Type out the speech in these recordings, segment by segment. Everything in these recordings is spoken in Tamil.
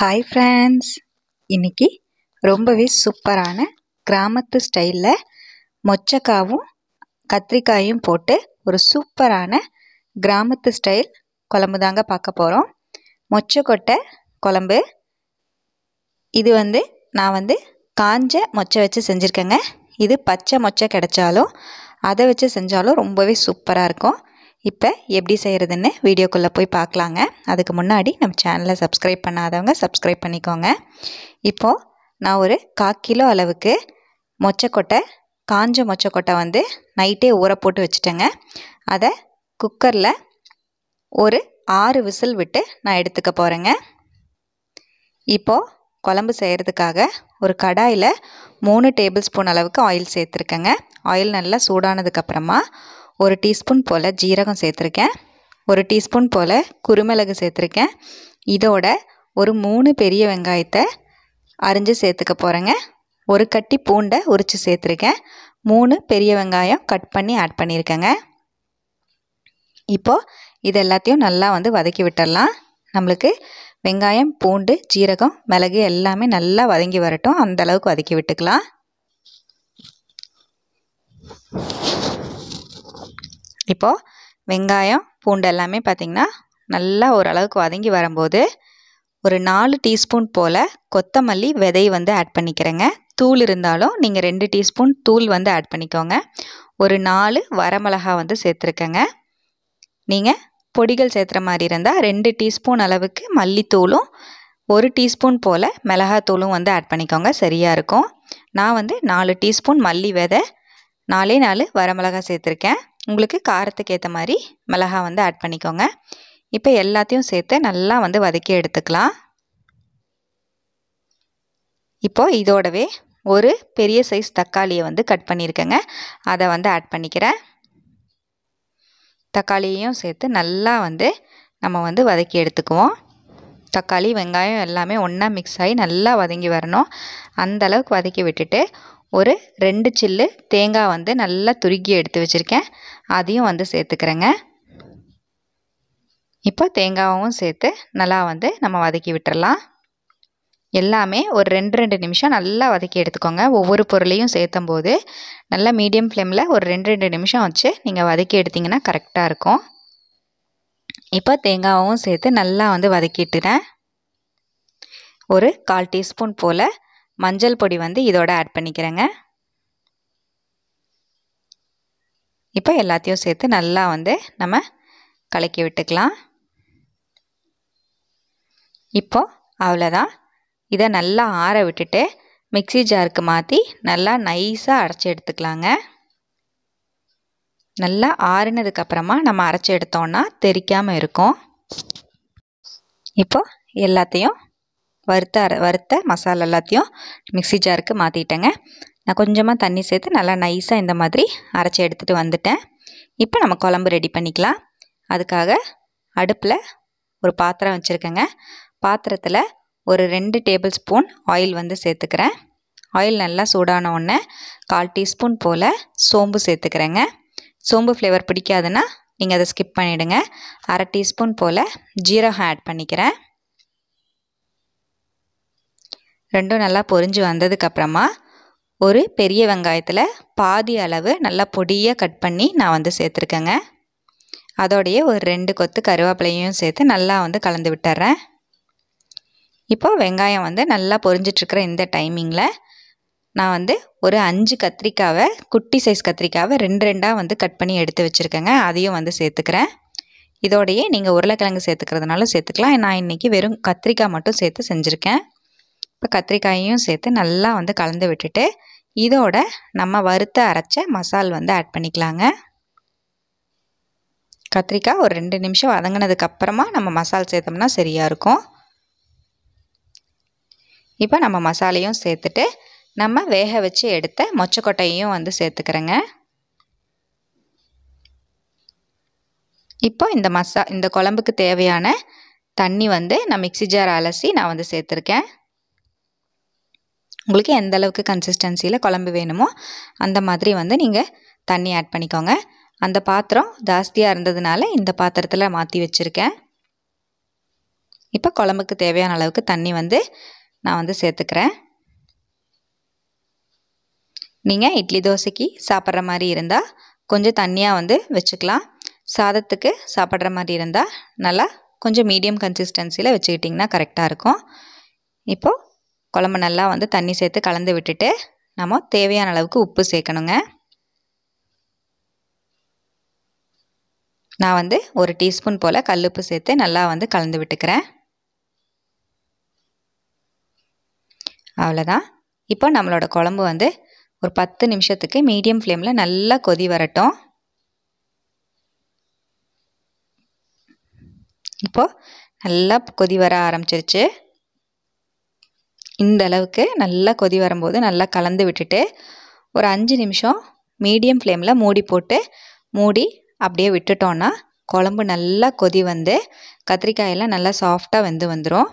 ஹாய் ஃப்ரெண்ட்ஸ் இன்றைக்கி ரொம்பவே சூப்பரான கிராமத்து ஸ்டைலில் மொச்சக்காவும் கத்திரிக்காயும் போட்டு ஒரு சூப்பரான கிராமத்து ஸ்டைல் குழம்பு தாங்க பார்க்க போகிறோம் மொச்சக்கொட்டை குழம்பு. இது வந்து நான் வந்து காஞ்ச மொச்சை வச்சு செஞ்சுருக்கேங்க. இது பச்சை மொச்சை கிடைச்சாலும் அதை வச்சு செஞ்சாலும் ரொம்பவே சூப்பராக இருக்கும். இப்போ எப்படி செய்கிறதுன்னு வீடியோக்குள்ளே போய் பார்க்கலாங்க. அதுக்கு முன்னாடி நம்ம சேனலை சப்ஸ்கிரைப் பண்ணாதவங்க சப்ஸ்கிரைப் பண்ணிக்கோங்க. இப்போது நான் ஒரு கால் கிலோ அளவுக்கு மொச்சக்கொட்டை காஞ்ச மொச்சக்கொட்டை வந்து நைட்டே ஊற போட்டு வச்சுட்டேங்க. அதை குக்கரில் ஒரு ஆறு விசில் விட்டு நான் எடுத்துக்க போகிறேங்க இப்போது குழம்பு செய்கிறதுக்காக ஒரு கடாயில் மூணு டேபிள் ஸ்பூன் அளவுக்கு ஆயில் சேர்த்துருக்கேங்க. ஆயில் நல்லா சூடானதுக்கப்புறமா ஒரு டீஸ்பூன் போல் ஜீரகம் சேர்த்துருக்கேன். ஒரு டீஸ்பூன் போல் குருமிளகு சேர்த்துருக்கேன். இதோட ஒரு மூணு பெரிய வெங்காயத்தை அரிஞ்சு சேர்த்துக்க போகிறேங்க ஒரு கட்டி பூண்டை உரித்து சேர்த்துருக்கேன். மூணு பெரிய வெங்காயம் கட் பண்ணி ஆட் பண்ணியிருக்கேங்க இப்போது இது எல்லாத்தையும் நல்லா வந்து வதக்கி விட்டுடலாம். நம்மளுக்கு வெங்காயம் பூண்டு ஜீரகம் மிளகு எல்லாமே நல்லா வதங்கி வரட்டும். அந்தளவுக்கு வதக்கி விட்டுக்கலாம். இப்போது வெங்காயம் பூண்டு எல்லாமே பார்த்திங்கன்னா நல்லா ஓரளவுக்கு வதங்கி வரும்போது ஒரு நாலு டீஸ்பூன் போல் கொத்தமல்லி விதை வந்து ஆட் பண்ணிக்கிறேங்க. தூள் இருந்தாலும் நீங்கள் ரெண்டு டீஸ்பூன் தூள் வந்து ஆட் பண்ணிக்கோங்க. ஒரு நாலு வரமிளகா வந்து சேர்த்துருக்கேங்க. நீங்கள் பொடிகள் சேர்த்துற மாதிரி இருந்தால் ரெண்டு டீஸ்பூன் அளவுக்கு மல்லித்தூளும் ஒரு டீஸ்பூன் போல் மிளகாத்தூளும் வந்து ஆட் பண்ணிக்கோங்க. சரியாக இருக்கும். நான் வந்து நாலு டீஸ்பூன் மல்லி விதை நாலே நாலு வரமிளகா சேர்த்துருக்கேன். உங்களுக்கு காரத்துக்கு ஏற்ற மாதிரி மிளகா வந்து ஆட் பண்ணிக்கோங்க. இப்போ எல்லாத்தையும் சேர்த்து நல்லா வந்து வதக்கி எடுத்துக்கலாம். இப்போது இதோடவே ஒரு பெரிய சைஸ் தக்காளியை வந்து கட் பண்ணியிருக்கேங்க அதை வந்து ஆட் பண்ணிக்கிறேன். தக்காளியையும் சேர்த்து நல்லா வந்து நம்ம வந்து வதக்கி எடுத்துக்குவோம். தக்காளி வெங்காயம் எல்லாமே ஒன்றா மிக்ஸ் ஆகி நல்லா வதங்கி வரணும். அந்தளவுக்கு வதக்கி விட்டுட்டு ஒரு ரெண்டு சில்லு தேங்காய் வந்து நல்லா துருக்கி எடுத்து வச்சுருக்கேன். அதையும் வந்து சேர்த்துக்கிறேங்க. இப்போ தேங்காவும் சேர்த்து நல்லா வந்து நம்ம வதக்கி விட்டுறலாம். எல்லாமே ஒரு ரெண்டு ரெண்டு நிமிஷம் நல்லா வதக்கி எடுத்துக்கோங்க. ஒவ்வொரு பொருளையும் சேர்த்தும் போது நல்லா மீடியம் ஃப்ளேமில் ஒரு ரெண்டு ரெண்டு நிமிஷம் வச்சு நீங்கள் வதக்கி எடுத்திங்கன்னா கரெக்டாக இருக்கும். இப்போ தேங்காவும் சேர்த்து நல்லா வந்து வதக்கிட்டுறேன். ஒரு கால் டீஸ்பூன் போல் மஞ்சள் பொடி வந்து இதோட ஆட் பண்ணிக்கிறேங்க. இப்போ எல்லாத்தையும் சேர்த்து நல்லா வந்து நம்ம கலக்கி விட்டுக்கலாம். இப்போ அவ்வளோதான் இதை நல்லா ஆற விட்டுட்டு மிக்சி ஜாருக்கு மாற்றி நல்லா நைஸாக அரைச்சி எடுத்துக்கலாங்க. நல்லா ஆறினதுக்கப்புறமா நம்ம அரைச்சி எடுத்தோன்னா தெரிக்காமல் இருக்கும். இப்போ எல்லாத்தையும் வறுத்த அரை வறுத்த மசாலா எல்லாத்தையும் மிக்சி ஜாருக்கு மாற்றிட்டேங்க நான் கொஞ்சமாக தண்ணி சேர்த்து நல்லா நைஸாக இந்த மாதிரி அரைச்சி எடுத்துகிட்டு வந்துட்டேன். இப்போ நம்ம குழம்பு ரெடி பண்ணிக்கலாம். அதுக்காக அடுப்பில் ஒரு பாத்திரம் வச்சுருக்கேங்க. பாத்திரத்தில் ஒரு ரெண்டு டேபிள் ஸ்பூன் ஆயில் வந்து சேர்த்துக்கிறேன். ஆயில் நல்லா சூடான உடனே கால் டீஸ்பூன் போல் சோம்பு சேர்த்துக்கிறேங்க. சோம்பு ஃப்ளேவர் பிடிக்காதுன்னா நீங்கள் அதை ஸ்கிப் பண்ணிவிடுங்க அரை டீஸ்பூன் போல் ஜீரகம் ஆட் பண்ணிக்கிறேன். ரெண்டும் நல்லா பொரிஞ்சு வந்ததுக்கப்புறமா ஒரு பெரிய வெங்காயத்தில் பாதி அளவு நல்லா பொடியாக கட் பண்ணி நான் வந்து சேர்த்துருக்கேங்க. அதோடைய ஒரு ரெண்டு கொத்து கருவேப்பிலையும் சேர்த்து நல்லா வந்து கலந்து விட்டுறேன். இப்போ வெங்காயம் வந்து நல்லா பொரிஞ்சிட்ருக்கிற இந்த டைமிங்கில் நான் வந்து ஒரு அஞ்சு கத்திரிக்காவை குட்டி சைஸ் கத்திரிக்காவை ரெண்டு ரெண்டாக வந்து கட் பண்ணி எடுத்து வச்சுருக்கேங்க. அதையும் வந்து சேர்த்துக்கிறேன். இதோடையே நீங்கள் உருளைக்கிழங்கு சேர்த்துக்கிறதுனாலும் சேர்த்துக்கலாம். நான் இன்றைக்கி வெறும் கத்திரிக்காய் மட்டும் சேர்த்து செஞ்சுருக்கேன். இப்போ கத்திரிக்காயையும் சேர்த்து நல்லா வந்து கலந்து விட்டுட்டு இதோட நம்ம வறுத்த அரைச்ச மசால் வந்து ஆட் பண்ணிக்கலாங்க. கத்திரிக்காய் ஒரு ரெண்டு நிமிஷம் வதங்கினதுக்கப்புறமா நம்ம மசால் சேர்த்தோம்னா சரியாக இருக்கும். இப்போ நம்ம மசாலையும் சேர்த்துட்டு நம்ம வேக வச்சு எடுத்த மொச்சக்கொட்டையும் வந்து சேர்த்துக்கிறேங்க. இப்போ இந்த மசா இந்த குழம்புக்கு தேவையான தண்ணி வந்து நான் மிக்சி ஜார் அலசி நான் வந்து சேர்த்துருக்கேன். உங்களுக்கு எந்த அளவுக்கு கன்சிஸ்டன்சியில் குழம்பு வேணுமோ அந்த மாதிரி வந்து நீங்கள் தண்ணி ஆட் பண்ணிக்கோங்க. அந்த பாத்திரம் ஜாஸ்தியாக இருந்ததுனால இந்த பாத்திரத்தில் மாற்றி வச்சுருக்கேன். இப்போ குழம்புக்கு தேவையான அளவுக்கு தண்ணி வந்து நான் வந்து சேர்த்துக்கிறேன். நீங்கள் இட்லி தோசைக்கு சாப்பிட்ற மாதிரி இருந்தால் கொஞ்சம் தண்ணியாக வந்து வச்சுக்கலாம். சாதத்துக்கு சாப்பிட்ற மாதிரி இருந்தால் நல்லா கொஞ்சம் மீடியம் கன்சிஸ்டன்சியில் வச்சுக்கிட்டிங்கன்னா கரெக்டாக இருக்கும். இப்போது குழம்பு நல்லா வந்து தண்ணி சேர்த்து கலந்து விட்டுட்டு நம்ம தேவையான அளவுக்கு உப்பு சேர்க்கணுங்க. நான் வந்து ஒரு டீஸ்பூன் போல் கல்லுப்பு சேர்த்து நல்லா வந்து கலந்து விட்டுக்கிறேன். அவ்வளோதான் இப்போ நம்மளோட குழம்பு வந்து ஒரு பத்து நிமிஷத்துக்கு மீடியம் ஃப்ளேமில் நல்லா கொதி வரட்டும். இப்போது நல்லா கொதி வர ஆரம்பிச்சிருச்சு. இந்த அளவுக்கு நல்லா கொதி வரும்போது நல்லா கலந்து விட்டுட்டு ஒரு அஞ்சு நிமிஷம் மீடியம் ஃப்ளேமில் மூடி போட்டு மூடி அப்படியே விட்டுட்டோன்னா குழம்பு நல்லா கொதி வந்து கத்திரிக்காயெல்லாம் நல்லா சாஃப்டாக வெந்து வந்துடும்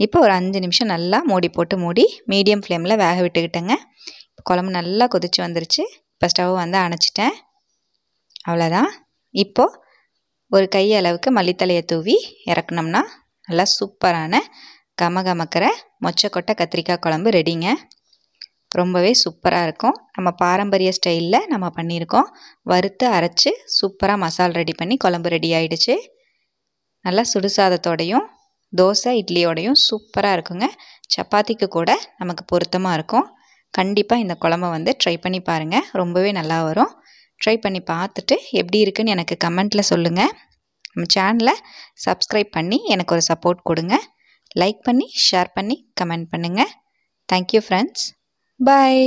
இப்போ ஒரு அஞ்சு நிமிஷம் நல்லா மூடி போட்டு மூடி மீடியம் ஃப்ளேமில் வேக விட்டுக்கிட்டேங்க. குழம்பு நல்லா கொதிச்சு வந்துருச்சு. இப்போ ஸ்டவ் வந்து அணைச்சிட்டேன். அவ்வளோதான் இப்போது ஒரு கை அளவுக்கு மல்லித்தலையை தூவி இறக்குனோம்னா நல்லா சூப்பரான கம கமக்கிற மொச்சக்கொட்டை கத்திரிக்காய் குழம்பு ரெடிங்க ரொம்பவே சூப்பராக இருக்கும். நம்ம பாரம்பரிய ஸ்டைலில் நம்ம பண்ணியிருக்கோம். வறுத்து அரைச்சி சூப்பராக மசால் ரெடி பண்ணி குழம்பு ரெடி ஆயிடுச்சு. நல்லா சுடுசாதத்தோடையும் தோசை இட்லியோடையும் சூப்பராக இருக்குங்க. சப்பாத்திக்கு கூட நமக்கு பொருத்தமாக இருக்கும். கண்டிப்பாக இந்த குழம்ப வந்து ட்ரை பண்ணி பாருங்கள் ரொம்பவே நல்லா வரும். ட்ரை பண்ணி பார்த்துட்டு எப்படி இருக்குன்னு எனக்கு கமெண்ட்டில் சொல்லுங்கள் நம்ம சேனலை சப்ஸ்கிரைப் பண்ணி எனக்கு ஒரு சப்போர்ட் கொடுங்க. லைக் பண்ணி ஷேர் பண்ணி கமெண்ட் பண்ணுங்கள் தேங்க்யூ ஃப்ரெண்ட்ஸ் பாய்